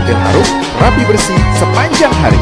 tampil harum, rapi bersih sepanjang hari.